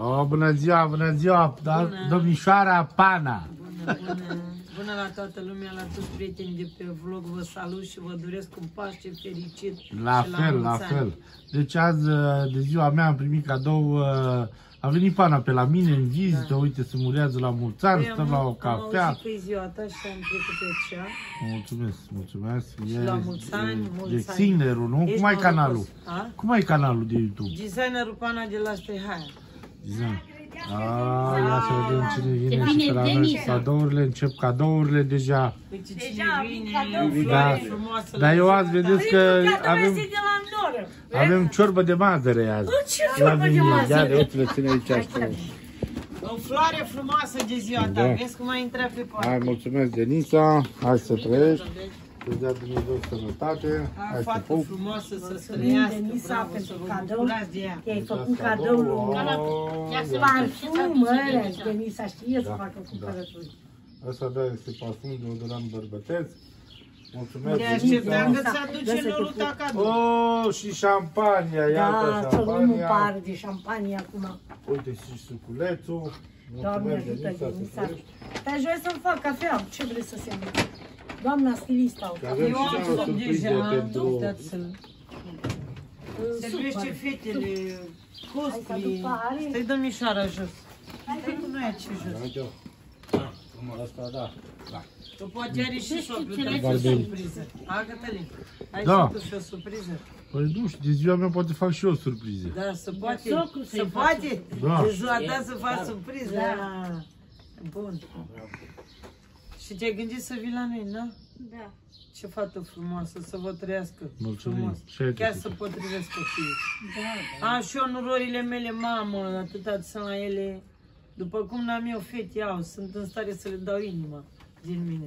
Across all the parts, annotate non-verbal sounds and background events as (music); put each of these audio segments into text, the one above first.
Oh, bună ziua, bună ziua, da, Bună. domnișoara Pana. Bună, bună, bună la toată lumea, la toți prietenii de pe vlog. Vă salut și vă doresc un Paște fericit. La și fel, la mulți ani. fel. Deci azi, uh, de ziua mea, am primit cadou, uh, a venit Pana pe la mine în vizită, uite, se murează la mulți ani, Păi, stăm la o Am cafea. auzit că e ziua ta și am trecut pe cea. Mulțumesc, mulțumesc. Și la mulți ani, mulți e ani. Signerul, nu? Ești Cum ai norocos. canalul? A? Cum ai canalul de YouTube? Designerul Pana de la Stehaia. Design. A, ia să vedem cine vine Te și vine pe la noi. Denisa. Cadourile, încep cadourile deja. Uite Deja cine am vine, cadou o Da. floare frumoasă. Dar la eu ziua azi ta. vedeți că Cadou avem, este de la Noră. avem ciorbă de mazăre azi. Ce La ciorbă de mine, mazăre? ia de uite, le ține aici asta. O floare frumoasă de ziua ta. Da. Vezi cum ai intrat pe Hai, poartă. mulțumesc, Denisa. Hai să trăiești. Să-ți dea Dumnezeu sănătate. Hai, Hai să fată pup. frumoasă, să Mulțumim, străiască, Denisa, bravo, pentru să vă cadou. bucurați de ea. Te-ai făcut cadou lui Oh, Ia să ia. parfum, ăla, Denisa știe să Da, facă da. cumpărături. Asta da, este parfum deodorant bărbăteț. Mulțumesc, Ne așteptam că Denisa. ți aduce Lasă-te Noluta cu- cadou. Oh, și șampania, iată Da, tot nu șampania. par de șampanie acum. Uite și suculețul. Doamne Mulțumesc, ajută, Denisa, să Denisa. trăiești. Te aș vrea să-mi fac cafea. Ce vrei să se întâmple? Doamna stilista. Că avem Eu și am noi o făcut surpriză deja, pentru... dați să-l Servește fetele, Hai să costri. după are. Stai domnișoara jos. Stai cu noi aici jos. Uite, Asta, da. Da. Că poate are și socru, ce dar le e o Barbel. surpriză. Ha, Cătălin, ai Da. și tu și o surpriză? Păi nu știu, de ziua mea poate fac și eu o surpriză. Da, se poate. socru Se să-i poate? Da. De ziua ta să faci surpriză. Da. Bun. Și te-ai gândit să vii la noi, nu? Da. Ce fată frumoasă, să vă trăiască Mulțumim. frumos. Și ai Chiar trecut. să potrivesc copiii. Da, Am și eu nurorile mele, mamă, atâta sunt la ele. După cum n-am eu fete, au, sunt în stare să le dau inima din mine.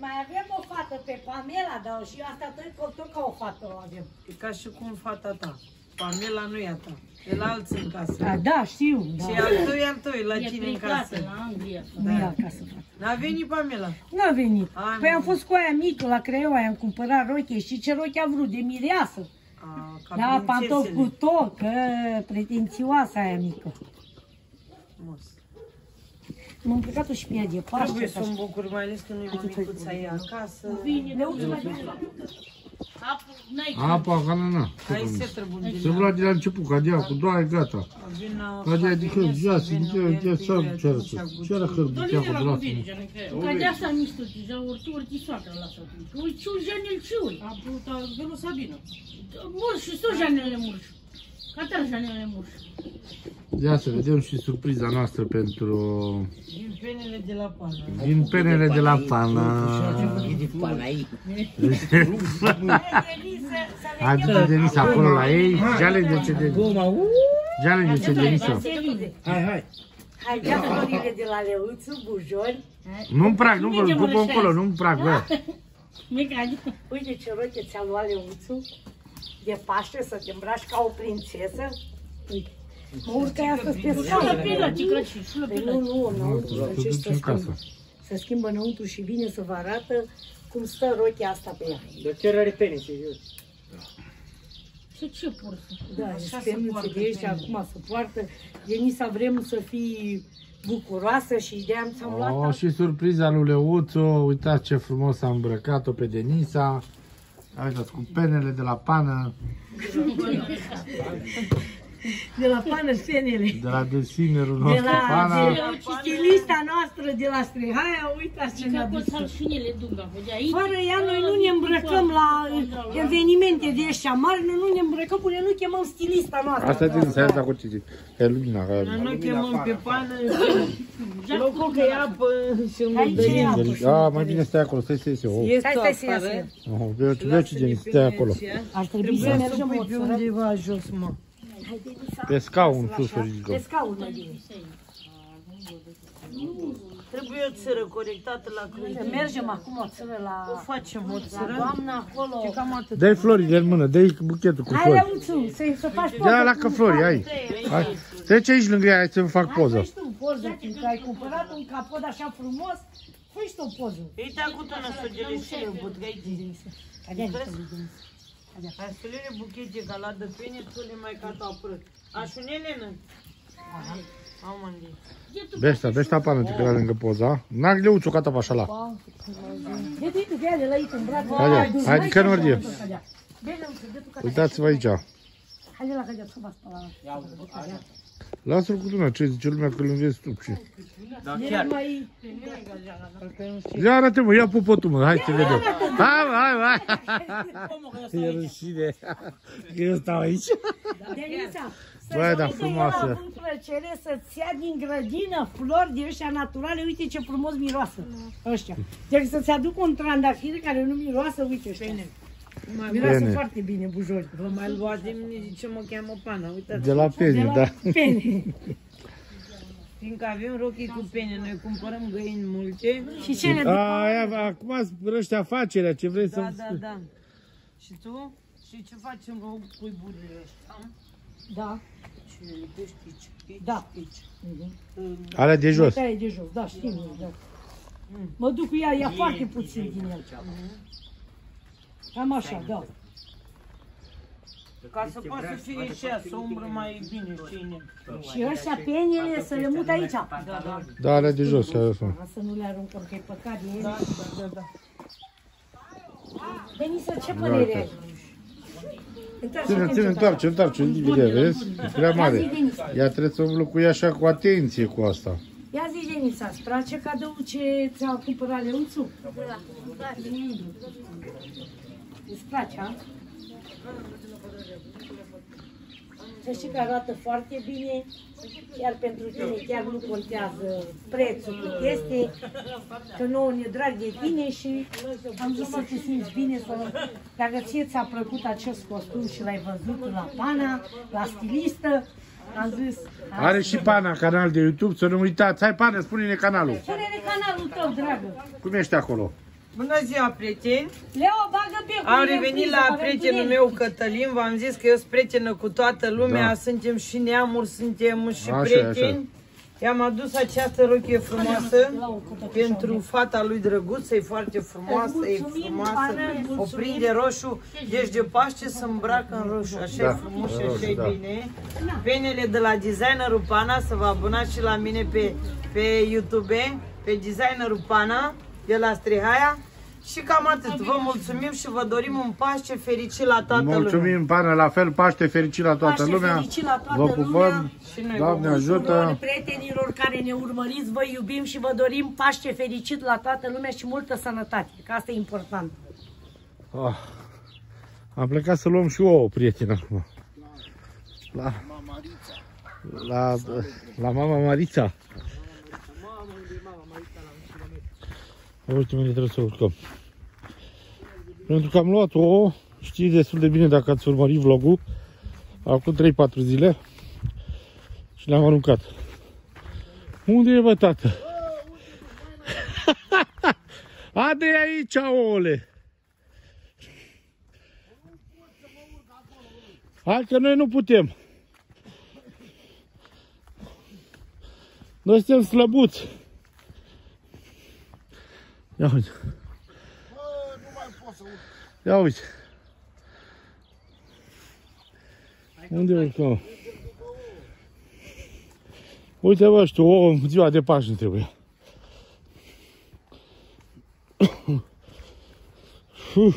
Mai avem o fată pe Pamela, dar și eu asta tot, tot ca o fată o avem. E ca și cum fata ta. Pamela nu e a ta. E la alții în casă. Da, da știu. Da. Și al tău e al tău, e la E tine în plecată casă. la Anglia. Nu e acasă, frate. N-a venit Pamela. Nu a venit. Hai, Păi mă. am fost cu aia mică la Craiova, am cumpărat rochie și ce rochie a vrut, de mireasă. A, ca Da, pantofi prințesele. cu tot, că pretențioasă aia mică. Frumos. M-am plecat-o și pe ea de Paște. Trebuie ca să și- mă bucur, mai ales că nu-i mămicuța ei acasă. Vine, Le uite, mai bine. apă, n-ai Apa, ca na, na. Ai setră bun din Se vrea de la început, ca de ea, cu doar gata. Vină Ca de ea, adică, Fabinet, ia, să să vină ia, ia, el, să el, ceară, atunci, să cu ceară tine. hârbi, ia cu doar. Ca de asta nici tu, deja urti, urti soacră la soacră. Ui, ciu, janel, ciui. A vrut a văzut Sabina. Murșu, stu janele murșu. Catar janele murșu. Ia să vedem și surpriza noastră pentru... Din penele de la pană. Din penele de la pana. Hai du Denis acolo la ei. Geale de ce de... Geale de ce Denisa. Hai, hai. Hai, ia florile de la Leuțu, bujori. Nu-mi prag, nu vă după încolo, nu-mi prag, bă. (laughs) Mica, Uite ce roche ți-a luat Leuțu de Paște să te îmbraci ca o prințesă. Uite. Mă urcă ea să pe Sulă scaun. pilă, ticăci, sulă Păi pilă. nu, nu, Nu, înăuntru, să să te știi duci să în schimbă. casă. Se schimbă înăuntru și vine să vă arată cum stă rochia asta pe ea. Dar chiar are pene, serios. Și ce pursă? Da, Așa și se spermițe poartă de ăștia femeile. acum se poartă. Denisa, vrem să fii bucuroasă și de am ți-am luat Oh, asta. și surpriza lui Leuțu, uitați ce frumos a îmbrăcat-o pe Denisa. Uitați, cu penele de la pană, (laughs) De la pană penele. de la desinerul De nostru, la, pana. de la stilista noastră de la Strihaia, uitați ce ne-a Că dus. pot salfinele dunga, vedea aici. Fără ea noi nu ne îmbrăcăm la evenimente de ăștia mari, noi nu ne îmbrăcăm până nu chemăm stilista noastră. Asta e din seara cu ce zic. E lumina, că Noi nu chemăm pe pană, Da, locul că e apă și Aici e murdărie. apă. A, mai bine stai acolo, stai, stai, stai. Oh, Este Stai, stai, stai, afară. stai. oh, vezi, vezi ce Denis, stai acolo. Ar trebui să Trebuie să mergem pui o pe țără. undeva jos, mă. Pe scaun sus să ridicăm. Pe scaun, mai bine. Trebuie o țără corectată la Să Crăciun. mergem acum o țără O la, facem o la țără. doamna acolo. E cam atât. Dai florile în mână, dai buchetul cu Hai, flori. Leuțu, să, să faci poză. Ia la cu că flori, ai. Hai. Trece aici lângă ea, hai să-mi fac Hai, poză. faci tu poză, fiindcă ai cumpărat un capod așa frumos, fă tu o poză. Uite cu tână sugele și le butgăiți. Haide, Hai să le buchete ca la de pene, tu le mai cata apără. Așun Elena. Amandi. Beșta, beșta pană, te crea lângă poza. N-ar leuțu ca ta așa la. De tu de ele la aici în braț. Haide, haide că nu ardie. Bine, de tu ca Uitați-vă aici. Haide la cădea, să vă spăla. Lasă-l cu tine, ce zice lumea că îl înveți tu. Ce? Era mai... Ia arate mă, ia pupotul mă, hai să vedem. Hai mă, hai mă, hai. E rușine. Că eu stau aici. Denița, Băi, da, să frumoasă. Am avut plăcere să-ți ia din grădină flori de ăștia naturale. Uite ce frumos miroasă ăștia. Deci să-ți aduc un trandafir care nu miroasă, uite ăștia. Miroasă Pene. foarte bine, bujori. Vă mai luați de mine ce mă cheamă pana, uitați. De la De pene, la da. Pene. Fiindcă avem rochii cu pene, noi cumpărăm găini multe. Și ce ne Aia, acum spărăște afacerea, ce vrei Da, să... da, da. Și tu? Și ce facem cu cuiburile ăștia? Da, Și le lipești aici, aici, Da. aici. Alea de jos. Asta e de jos, da, știm, da. Mă duc cu ea, ia foarte puțin din el. Cam așa, da. Ca să poată să fie și ea, să umbră mai bine cine. Și ăștia penile să le mut aici. Da, da. Da, alea de jos, alea sunt. Ca Să nu le aruncăm, că e păcat de ele. Da, da, da. Denisa, ce părere ai? Ține, ține, întoarce, întoarce, individea, vezi? E prea mare. Ea trebuie să umblă cu ea așa cu atenție cu asta. Ia zi, Denisa, îți place cadou ce ți-a cumpărat Leuțu? Îți place, a? Să știi că arată foarte bine, chiar pentru tine chiar nu contează prețul cât este, că nouă ne drag de tine și am zis să te simți bine, să, dacă ție ți-a plăcut acest costum și l-ai văzut la pana, la stilistă, am zis, Are și Pana canal de YouTube, să nu uitați. Hai, Pana, spune-ne canalul. Pune-ne canalul tău, dragă. Cum ești acolo? Bună ziua, prieteni! Leo, bagă pe Am cu el în revenit priză, la avem prietenul tuneric. meu Cătălin, v-am zis că eu sunt prietenă cu toată lumea, Da. suntem și neamuri, suntem și Așa, prieteni. I-am adus această rochie frumoasă pentru fata lui drăguță, e foarte frumoasă, e Mulțumim, frumoasă, Ana, o mulțumim. prinde roșu, deci de Paște să îmbracă în roșu, așa Da, e frumos și roșu, așa e da. bine. Penele de la designerul Pana, să vă abonați și la mine pe, pe YouTube, pe designerul Pana, de la Strihaia. Și cam atât. Vă mulțumim și vă dorim un Paște fericit la toată lumea. Mulțumim, Pana, la fel, Paște fericit la toată Paște lumea. fericit la toată Vă lumea. pupăm, Și noi Doamne vă Tuturor ajută. prietenilor care ne urmăriți, vă iubim și vă dorim Paște fericit la toată lumea și multă sănătate, că asta e important. Ah, am plecat să luăm și ouă, prieten, acum. La, la, la mama Marița. Uite unde trebuie să urcăm. Pentru că am luat ouă, știți destul de bine dacă ați urmărit vlogul, acum 3-4 zile și le-am aruncat. Unde e bă, tată? (laughs) Ade aici ouăle! Hai că noi nu putem. Noi suntem slăbuți. Ia uite. Ia uite. Unde urcăm? Uite bă, știu, o în ziua de Paște trebuie. Uf. Uf.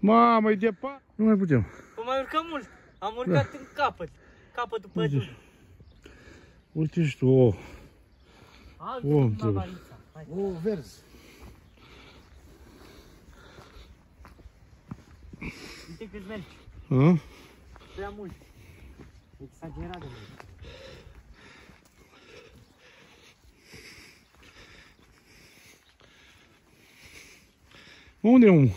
Mamă, e departe. Nu mai putem. Păi mai urcăm mult. Am urcat în capăt. Capătul pădurii. Uite și tu, oh. Altă Oh, cum trebuie. Marița. Hai. O, verzi. Uite cât mergi. Hă? Prea mult. Exagerat de mult. Unde e omul?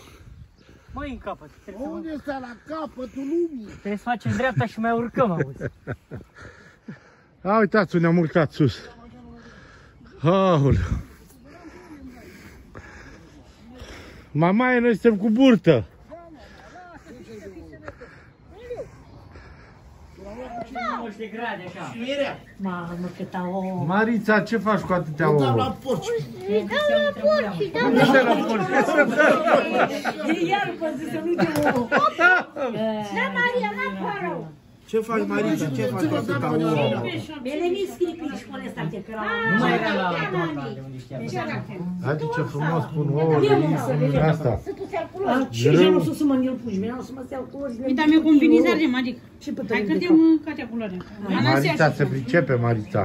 Măi, în capăt. Trebuie să, Unde este la capătul lumii? trebuie să facem dreapta și mai urcăm, auzi. (laughs) A, uitați unde am urcat sus. Aoleu. Mamaie, noi suntem cu burtă. 90 de grade, așa. Mamă, cât au... Marița, ce faci cu atâtea Dau ouă? la porci. Unde stai la porci? De iarbă, zi să nu te (laughs) o... Da, Maria, la pară! Ce faci, Marița? Ce faci cu atâta ouă? Bine, mi scripi și molestate, că la... Nu mai era la doamna de unde știam. Haide ce frumos pun ouă de asta. Și Greu. nu să mă îl puși, nu să mă stea cu ori. Uite, am eu combinizare, adică. Și pe Hai tăi că de te-am mâncat culoare. Marița se pricepe, Marița.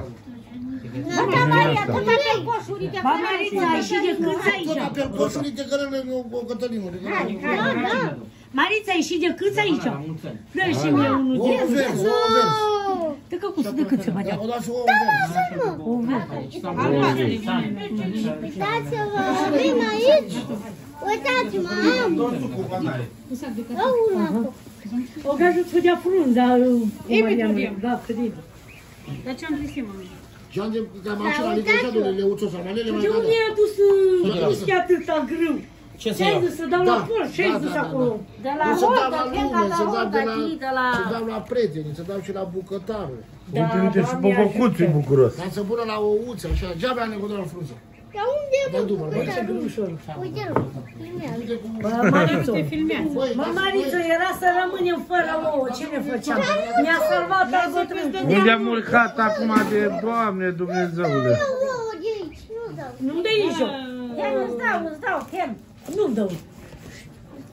Ba, Marița, ai și de câți aici? Pe porșurii de care le o Cătălină. de care- Marița, ai și de câți aici? Dă și mie unul de Ouă verzi, ouă verzi. Dă că cum să de cât se bădea? O dați ouă verzi. O verde. Uitați-vă, vin aici. Uitați-mă, am. Au una acolo. O gajul să dea frunza. Ei, Petrovie. Da, credit. Dar ce am zis eu, mami? Ce am de ca mașina ligașadului, leuțo sau manele mai De unde cadă. i-a dus uh, atâta grâu? Ce să Ce ai iau? dus să dau la Da, porc? Ce ai da, dus da, da, acolo? De la Nu să dau Holda, la cred că lume, la să dau Holda, de la, tii, de la... să dau la prieteni, să dau și la bucătară. Uite, uite și bobocuțul e bucuros. Dar să pună la ouță, așa, geaba am nevoie de la frunză. Dar unde e, Dă bă? dumă, bă. Uite-l, filmează. Uite cum... Bă, Marițo, Te filmează. Băi, Mă, Marițo, era să rămânem fără ouă, ce ne făceam? Mi-a salvat al bătrân. Unde am urcat acum de Doamne Dumnezeule? Ouă de aici, nu dau. Nu de aici. Ia nu-ți dau, îți dau, chem. Nu-mi dau.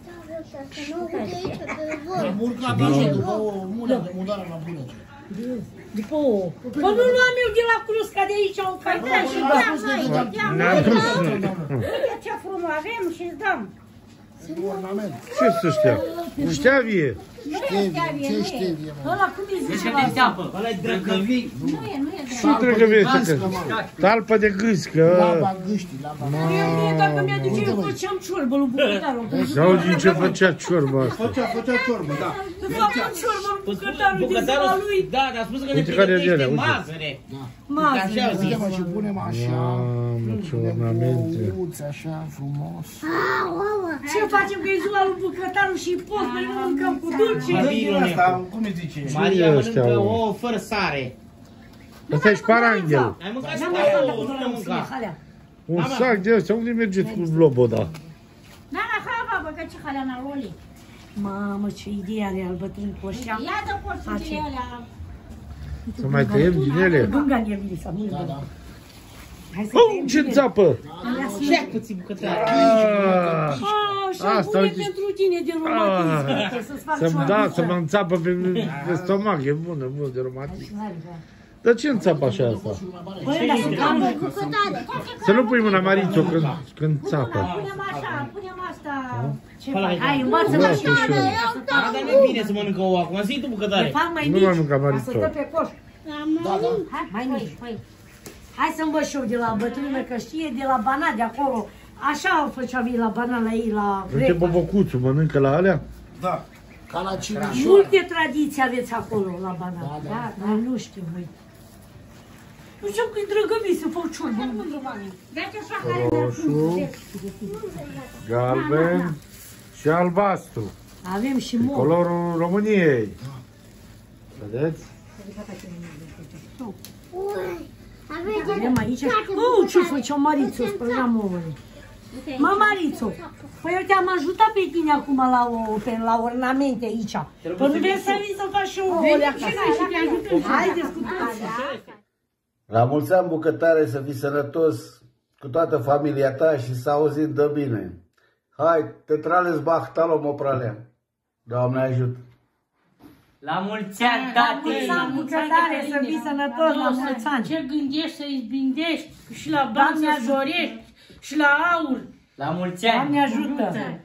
Dau ăsta, să nu de aici, de vor. Am urcat așa după o mână de mudare la bună. După ouă. Bă, nu luam eu de la Crusca de aici, au Păi cai. da, și dăm noi, dăm Ne-am dus. Uite ce frumos avem și îți dăm. Ornament. Ce să știa? Șteavie. Ștevie, ce ștevie, mă? Ăla cum îi zice? Ce de apă? Ăla e drăgăvii. Ce trebuie să că? Talpă de gâscă. Laba gâștii, laba. Mie, dacă mi-aduce, eu făceam ciorbă lui bucătarul. Și auzi din ce făcea ciorba asta. Făcea, făcea ciorbă, da. Făceam ciorbă lui bucătarul din ziua Bucătarul, lui. da, dar a spus că ne Uite care e de ele, pregătește uite. mazăre. Mază. Așa au zis. Uite, mă, și punem așa. Mamă, ce ornamente. Ouțe, așa, frumos. Ce facem că e ziua lui bucătarul și post, noi nu mâncăm cu dulce? Cum îi zice? Maria Cine ăștia, mănâncă mă? ouă fără sare. Asta e șparanghel. Ai mâncat și N-am cu mai ouă, făcut nu cu le-am la mâncat. halea. Un sac de ăsta. Unde mergeți cu loboda? Da, la hava, bă, că ce halea n Oli. Mamă, ce idee are al bătrân cu ăștia. Ia dă porțile alea. Să mai tăiem din ele? Dunga ne Elisa, nu Da, da. Hai să Oh, tăiem ce din ele. țapă! Ce puțin bucătar. Ah, Ah, și Asta, Asta, uite. pentru tine de romantism, Ah. uite, să-ți fac Să-mi da, ciorbiță. să mă înțapă pe, pe stomac, e bună, bună, de romantic. Hai, hai. Dar ce înțapă așa asta? Băi, dar să cam Bucătare. Să nu pui mâna Marițo când, când țapă. Punem așa, punem asta. ce faci? Hai, învață-mă Da, și și eu. Da, dar nu e bine să mănâncă ouă acum. Zi tu Le bucătare. fac mai Nu mici, mai mânca ca să Marițo. stă pe coș. Da, da. Hai, mai mici, mai Hai să învăț și eu de la bătrână, că știe de la Bana de acolo. Așa făceam ei la Bana, la ei, la Uite Greca. bobocuțul, mănâncă la alea? Da. Ca la cimișoare. Multe tradiții aveți acolo la Bana. Da, da. Da, dar nu știu, voi. Nu știu că-i drăgăvii să fac ciorbă. Roșu, galben și albastru. Avem și mor. Colorul României. Vedeți? Aveți Avem aici. Oh, ce făceam Marițo, spăleam ouăle. Mă, Marițo, păi eu te-am ajutat pe tine acum la, o, pe, la ornamente aici. Păi nu vrei să vii să faci și ouăle acasă? Haideți cu toții. La mulți ani bucătare să fii sănătos cu toată familia ta și să auzi de bine. Hai, te trales bahtalo mopralea. Doamne ajută! La mulți ani, tati. Mulți bucătare, să fii sănătos la mulți ani. Ce gândești să izbindești și la bani Doamne să ajută. zorești și la aur. La mulți ani. Doamne ajută!